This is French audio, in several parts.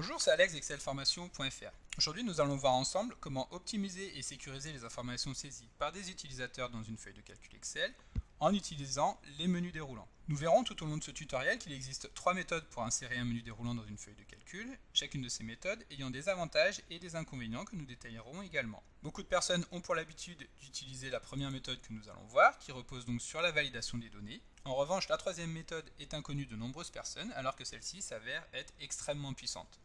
Bonjour, c'est Alex d'excelformation.fr. Aujourd'hui, nous allons voir ensemble comment optimiser et sécuriser les informations saisies par des utilisateurs dans une feuille de calcul Excel en utilisant les menus déroulants. Nous verrons tout au long de ce tutoriel qu'il existe trois méthodes pour insérer un menu déroulant dans une feuille de calcul, chacune de ces méthodes ayant des avantages et des inconvénients que nous détaillerons également. Beaucoup de personnes ont pour l'habitude d'utiliser la première méthode que nous allons voir, qui repose donc sur la validation des données. En revanche, la troisième méthode est inconnue de nombreuses personnes, alors que celle-ci s'avère être extrêmement puissante.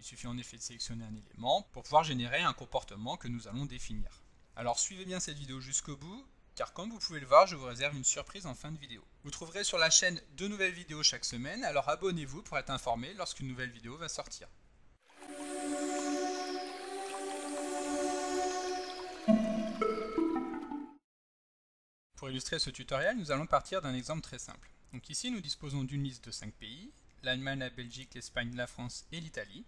Il suffit en effet de sélectionner un élément pour pouvoir générer un comportement que nous allons définir. Alors suivez bien cette vidéo jusqu'au bout, car comme vous pouvez le voir, je vous réserve une surprise en fin de vidéo. Vous trouverez sur la chaîne deux nouvelles vidéos chaque semaine, alors abonnez-vous pour être informé lorsqu'une nouvelle vidéo va sortir. Pour illustrer ce tutoriel, nous allons partir d'un exemple très simple. Donc ici, nous disposons d'une liste de 5 pays, l'Allemagne, la Belgique, l'Espagne, la France et l'Italie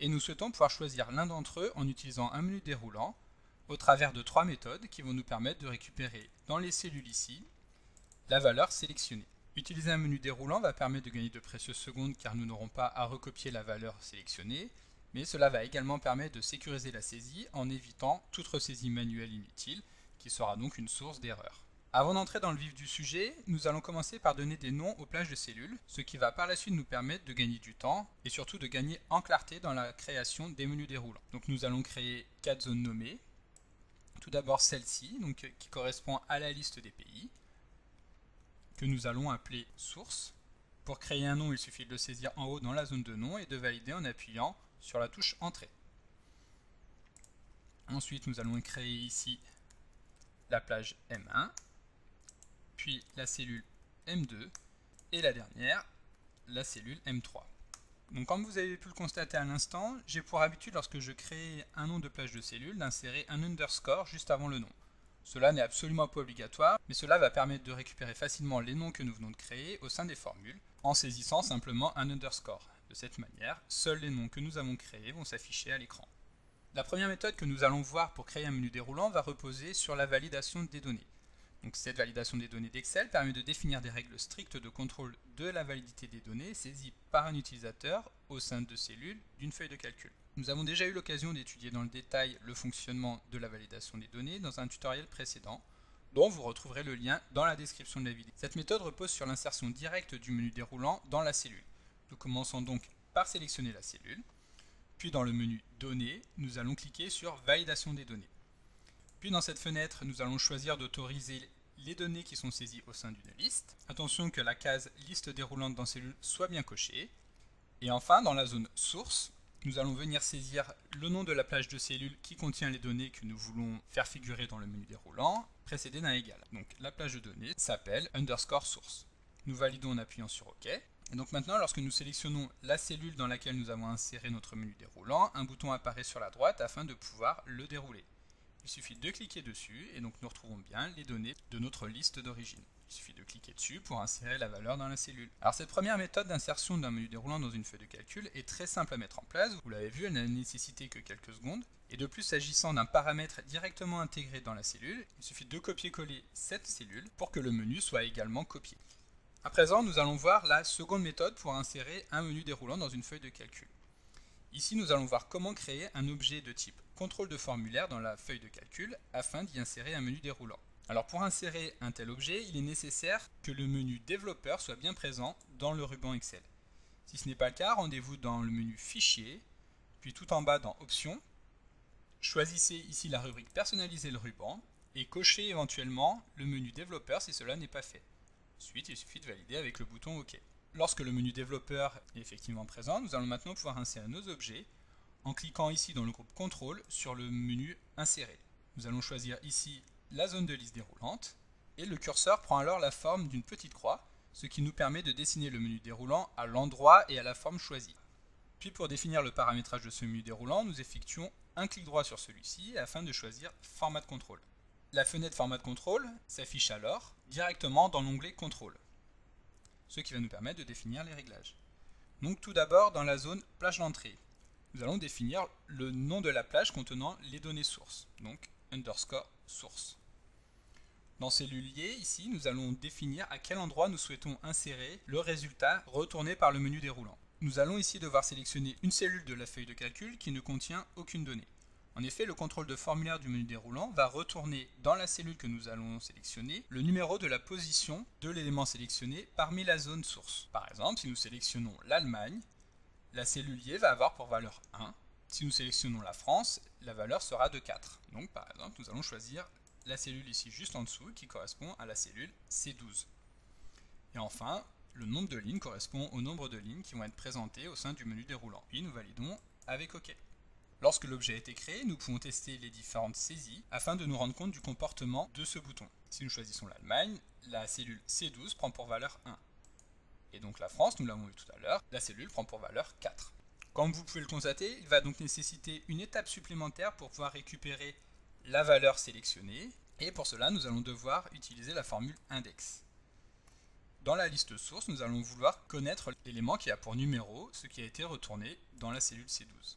et nous souhaitons pouvoir choisir l'un d'entre eux en utilisant un menu déroulant au travers de trois méthodes qui vont nous permettre de récupérer dans les cellules ici la valeur sélectionnée. Utiliser un menu déroulant va permettre de gagner de précieuses secondes car nous n'aurons pas à recopier la valeur sélectionnée, mais cela va également permettre de sécuriser la saisie en évitant toute ressaisie manuelle inutile qui sera donc une source d'erreur. Avant d'entrer dans le vif du sujet, nous allons commencer par donner des noms aux plages de cellules, ce qui va par la suite nous permettre de gagner du temps et surtout de gagner en clarté dans la création des menus déroulants. Donc nous allons créer quatre zones nommées. Tout d'abord celle-ci, donc qui correspond à la liste des pays, que nous allons appeler source. Pour créer un nom, il suffit de le saisir en haut dans la zone de nom et de valider en appuyant sur la touche entrée. Ensuite, nous allons créer ici la plage M1 puis la cellule M2 et la dernière, la cellule M3. Donc comme vous avez pu le constater à l'instant, j'ai pour habitude lorsque je crée un nom de plage de cellule d'insérer un underscore juste avant le nom. Cela n'est absolument pas obligatoire, mais cela va permettre de récupérer facilement les noms que nous venons de créer au sein des formules, en saisissant simplement un underscore. De cette manière, seuls les noms que nous avons créés vont s'afficher à l'écran. La première méthode que nous allons voir pour créer un menu déroulant va reposer sur la validation des données. Cette validation des données d'Excel permet de définir des règles strictes de contrôle de la validité des données saisies par un utilisateur au sein de cellules d'une feuille de calcul. Nous avons déjà eu l'occasion d'étudier dans le détail le fonctionnement de la validation des données dans un tutoriel précédent, dont vous retrouverez le lien dans la description de la vidéo. Cette méthode repose sur l'insertion directe du menu déroulant dans la cellule. Nous commençons donc par sélectionner la cellule, puis dans le menu Données, nous allons cliquer sur Validation des données. Puis dans cette fenêtre, nous allons choisir d'autoriser les données qui sont saisies au sein d'une liste. Attention que la case liste déroulante dans cellule soit bien cochée. Et enfin, dans la zone source, nous allons venir saisir le nom de la plage de cellule qui contient les données que nous voulons faire figurer dans le menu déroulant, précédé d'un égal. Donc la plage de données s'appelle underscore source. Nous validons en appuyant sur OK. Et donc maintenant, lorsque nous sélectionnons la cellule dans laquelle nous avons inséré notre menu déroulant, un bouton apparaît sur la droite afin de pouvoir le dérouler. Il suffit de cliquer dessus et donc nous retrouvons bien les données de notre liste d'origine. Il suffit de cliquer dessus pour insérer la valeur dans la cellule. Alors cette première méthode d'insertion d'un menu déroulant dans une feuille de calcul est très simple à mettre en place. Vous l'avez vu, elle n'a nécessité que quelques secondes. Et de plus, s'agissant d'un paramètre directement intégré dans la cellule, il suffit de copier-coller cette cellule pour que le menu soit également copié. À présent, nous allons voir la seconde méthode pour insérer un menu déroulant dans une feuille de calcul. Ici, nous allons voir comment créer un objet de type contrôle de formulaire dans la feuille de calcul afin d'y insérer un menu déroulant. Alors pour insérer un tel objet, il est nécessaire que le menu développeur soit bien présent dans le ruban Excel. Si ce n'est pas le cas, rendez-vous dans le menu Fichier, puis tout en bas dans Options, choisissez ici la rubrique Personnaliser le ruban et cochez éventuellement le menu développeur si cela n'est pas fait. Ensuite, il suffit de valider avec le bouton OK. Lorsque le menu développeur est effectivement présent, nous allons maintenant pouvoir insérer nos objets en cliquant ici dans le groupe contrôle sur le menu insérer. Nous allons choisir ici la zone de liste déroulante et le curseur prend alors la forme d'une petite croix, ce qui nous permet de dessiner le menu déroulant à l'endroit et à la forme choisie. Puis pour définir le paramétrage de ce menu déroulant, nous effectuons un clic droit sur celui-ci afin de choisir format de contrôle. La fenêtre format de contrôle s'affiche alors directement dans l'onglet contrôle ce qui va nous permettre de définir les réglages. Donc tout d'abord dans la zone plage d'entrée, nous allons définir le nom de la plage contenant les données sources, donc underscore source. Dans Cellulier, ici, nous allons définir à quel endroit nous souhaitons insérer le résultat retourné par le menu déroulant. nous allons ici devoir sélectionner une cellule de la feuille de calcul qui ne contient aucune donnée. En effet, le contrôle de formulaire du menu déroulant va retourner dans la cellule que nous allons sélectionner le numéro de la position de l'élément sélectionné parmi la zone source. Par exemple, si nous sélectionnons l'Allemagne, la cellule liée va avoir pour valeur 1. Si nous sélectionnons la France, la valeur sera de 4. Donc par exemple, nous allons choisir la cellule ici juste en dessous qui correspond à la cellule C12. Et enfin, le nombre de lignes correspond au nombre de lignes qui vont être présentées au sein du menu déroulant. Puis nous validons avec OK. Lorsque l'objet a été créé, nous pouvons tester les différentes saisies afin de nous rendre compte du comportement de ce bouton. Si nous choisissons l'Allemagne, la cellule C12 prend pour valeur 1. Et donc la France, nous l'avons vu tout à l'heure, la cellule prend pour valeur 4. Comme vous pouvez le constater, il va donc nécessiter une étape supplémentaire pour pouvoir récupérer la valeur sélectionnée, et pour cela nous allons devoir utiliser la formule index. Dans la liste source, nous allons vouloir connaître l'élément qui a pour numéro ce qui a été retourné dans la cellule C12.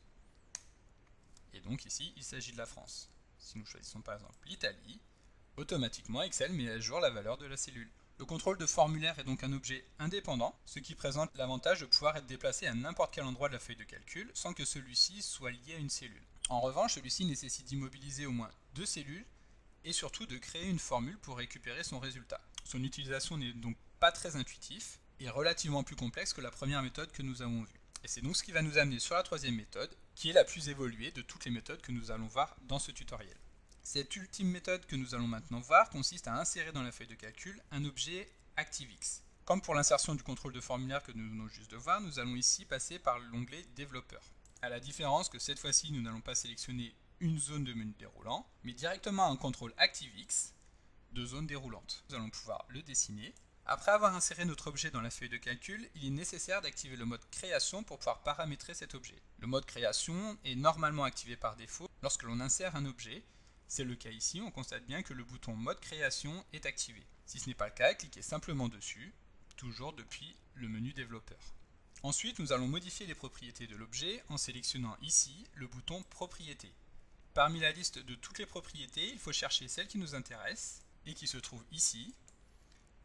Et donc ici, il s'agit de la France. Si nous choisissons par exemple l'Italie, automatiquement Excel met à jour la valeur de la cellule. Le contrôle de formulaire est donc un objet indépendant, ce qui présente l'avantage de pouvoir être déplacé à n'importe quel endroit de la feuille de calcul sans que celui-ci soit lié à une cellule. En revanche, celui-ci nécessite d'immobiliser au moins deux cellules et surtout de créer une formule pour récupérer son résultat. Son utilisation n'est donc pas très intuitif et relativement plus complexe que la première méthode que nous avons vue. Et c'est donc ce qui va nous amener sur la troisième méthode, qui est la plus évoluée de toutes les méthodes que nous allons voir dans ce tutoriel. Cette ultime méthode que nous allons maintenant voir consiste à insérer dans la feuille de calcul un objet ActiveX. Comme pour l'insertion du contrôle de formulaire que nous venons juste de voir, nous allons ici passer par l'onglet Développeur. À la différence que cette fois-ci, nous n'allons pas sélectionner une zone de menu déroulant, mais directement un contrôle ActiveX de zone déroulante. Nous allons pouvoir le dessiner après avoir inséré notre objet dans la feuille de calcul, il est nécessaire d'activer le mode création pour pouvoir paramétrer cet objet. Le mode création est normalement activé par défaut lorsque l'on insère un objet. C'est le cas ici, on constate bien que le bouton mode création est activé. Si ce n'est pas le cas, cliquez simplement dessus, toujours depuis le menu développeur. Ensuite, nous allons modifier les propriétés de l'objet en sélectionnant ici le bouton propriétés. Parmi la liste de toutes les propriétés, il faut chercher celle qui nous intéresse et qui se trouve ici,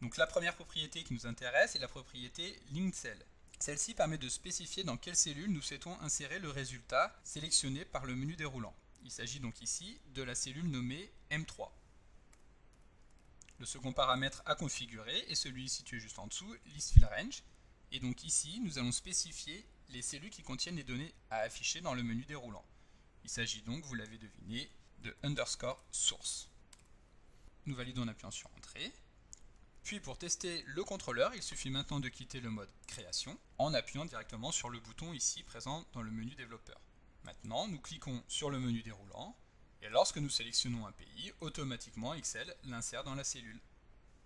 donc la première propriété qui nous intéresse est la propriété linked cell. Celle-ci permet de spécifier dans quelle cellule nous souhaitons insérer le résultat sélectionné par le menu déroulant. Il s'agit donc ici de la cellule nommée M3. Le second paramètre à configurer est celui situé juste en dessous, listFillRange. Et donc ici, nous allons spécifier les cellules qui contiennent les données à afficher dans le menu déroulant. Il s'agit donc, vous l'avez deviné, de underscore source. Nous validons en appuyant sur Entrée. Puis pour tester le contrôleur, il suffit maintenant de quitter le mode création en appuyant directement sur le bouton ici présent dans le menu développeur. Maintenant, nous cliquons sur le menu déroulant et lorsque nous sélectionnons un pays, automatiquement Excel l'insère dans la cellule.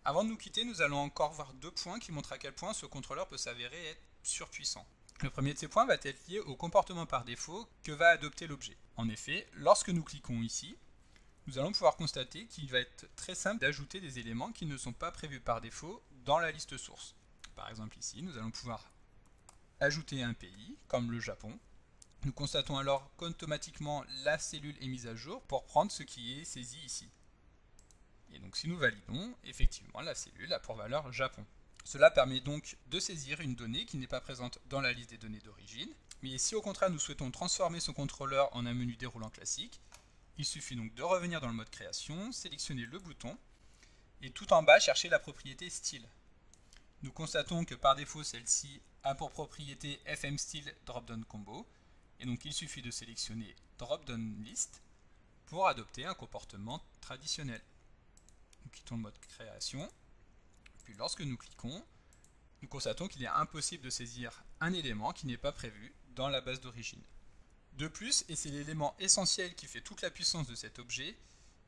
Avant de nous quitter, nous allons encore voir deux points qui montrent à quel point ce contrôleur peut s'avérer être surpuissant. Le premier de ces points va être lié au comportement par défaut que va adopter l'objet. En effet, lorsque nous cliquons ici, nous allons pouvoir constater qu'il va être très simple d'ajouter des éléments qui ne sont pas prévus par défaut dans la liste source. Par exemple ici, nous allons pouvoir ajouter un pays, comme le Japon. Nous constatons alors qu'automatiquement la cellule est mise à jour pour prendre ce qui est saisi ici. Et donc si nous validons, effectivement la cellule a pour valeur Japon. Cela permet donc de saisir une donnée qui n'est pas présente dans la liste des données d'origine. Mais si au contraire nous souhaitons transformer ce contrôleur en un menu déroulant classique, il suffit donc de revenir dans le mode création, sélectionner le bouton et tout en bas chercher la propriété style. Nous constatons que par défaut celle-ci a pour propriété FM style dropdown combo et donc il suffit de sélectionner dropdown list pour adopter un comportement traditionnel. Nous quittons le mode création, puis lorsque nous cliquons, nous constatons qu'il est impossible de saisir un élément qui n'est pas prévu dans la base d'origine. De plus, et c'est l'élément essentiel qui fait toute la puissance de cet objet,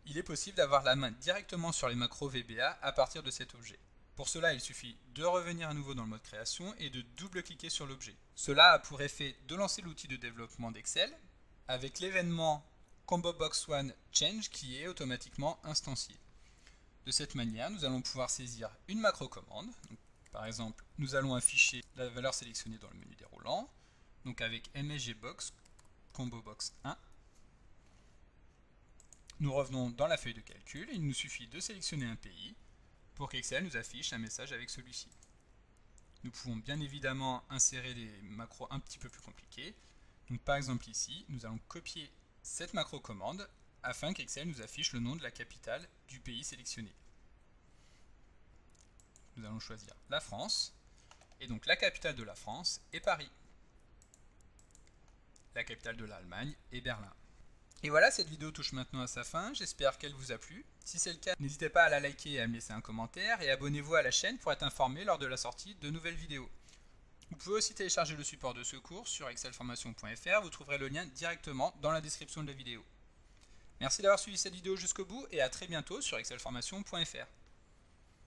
il est possible d'avoir la main directement sur les macros VBA à partir de cet objet. Pour cela, il suffit de revenir à nouveau dans le mode création et de double-cliquer sur l'objet. Cela a pour effet de lancer l'outil de développement d'Excel avec l'événement ComboBox1 Change qui est automatiquement instancié. De cette manière, nous allons pouvoir saisir une macro commande. par exemple, nous allons afficher la valeur sélectionnée dans le menu déroulant. Donc avec msgbox combo box 1. Nous revenons dans la feuille de calcul il nous suffit de sélectionner un pays pour qu'Excel nous affiche un message avec celui-ci. nous pouvons bien évidemment insérer des macros un petit peu plus compliqués. Par exemple ici, nous allons copier cette macro commande afin qu'Excel nous affiche le nom de la capitale du pays sélectionné. Nous allons choisir la France, et donc la capitale de la France est Paris. La capitale de l'Allemagne est Berlin. Et voilà, cette vidéo touche maintenant à sa fin, j'espère qu'elle vous a plu. Si c'est le cas, n'hésitez pas à la liker et à me laisser un commentaire, et abonnez-vous à la chaîne pour être informé lors de la sortie de nouvelles vidéos. Vous pouvez aussi télécharger le support de ce cours sur excelformation.fr, vous trouverez le lien directement dans la description de la vidéo. Merci d'avoir suivi cette vidéo jusqu'au bout et à très bientôt sur excelformation.fr.